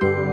う